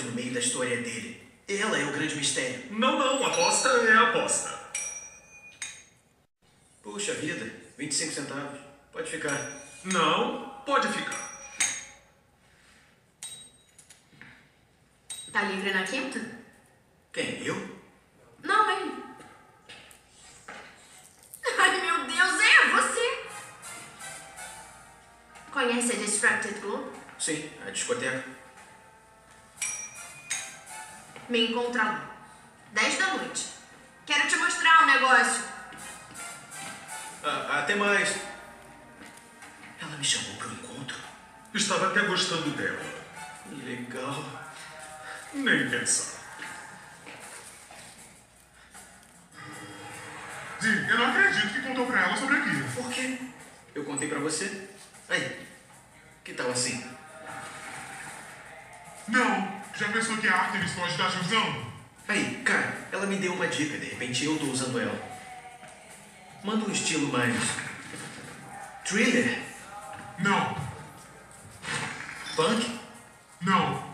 no meio da história dele. Ela é o grande mistério. Não, não, aposta é aposta. Puxa vida, 25 centavos. Pode ficar. Não, pode ficar. Tá livre na quinta? Quem? Eu? Não, ele. Ai, meu Deus, é você! Conhece a Distracted Globe? Sim, a discoteca. Me encontra lá. 10 da noite. Quero te mostrar um negócio. Ah, até mais. Ela me chamou para um encontro. Estava até gostando dela. Legal. Nem pensar. Sim, eu não acredito que contou pra ela sobre aquilo. Por quê? Eu contei pra você. Aí, que tal assim? Não. Já pensou que a Artemis pode dar jusão? Aí, cara, ela me deu uma dica, de repente eu tô usando ela. Manda um estilo mais. thriller, Não. punk, Não.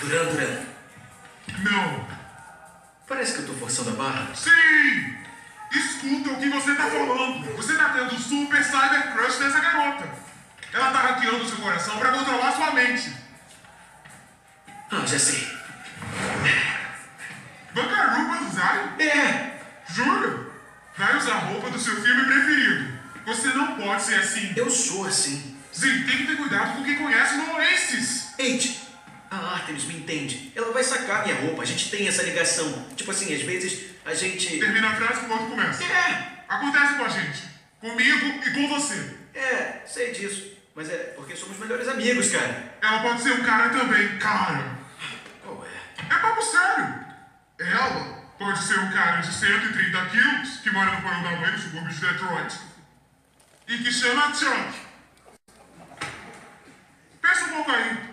Duran Duran. Não. Parece que eu tô forçando a barra. Sim! Escuta o que você tá falando. Você tá tendo super cyber crush dessa garota. Ela tá hackeando seu coração pra controlar sua mente. Ah, já sei. Bancaruba Zai? É, Jura? Vai usar a roupa do seu filme preferido. Você não pode ser assim. eu sou assim. Sim, tem que ter cuidado com quem conhece Oasis. Eite, a Artemis me entende. Ela vai sacar minha roupa. A gente tem essa ligação. Tipo assim, às vezes a gente. Termina a frase que o outro começa. É, Acontece com a gente. Comigo e com você. é, sei disso. Mas é porque somos melhores amigos, cara. Ela pode ser um cara também, cara. Qual é? É papo sério. Ela pode ser um cara de 130 quilos que mora no porão da mãe no subúrbio de Detroit e que chama Chuck. Pensa um pouco aí.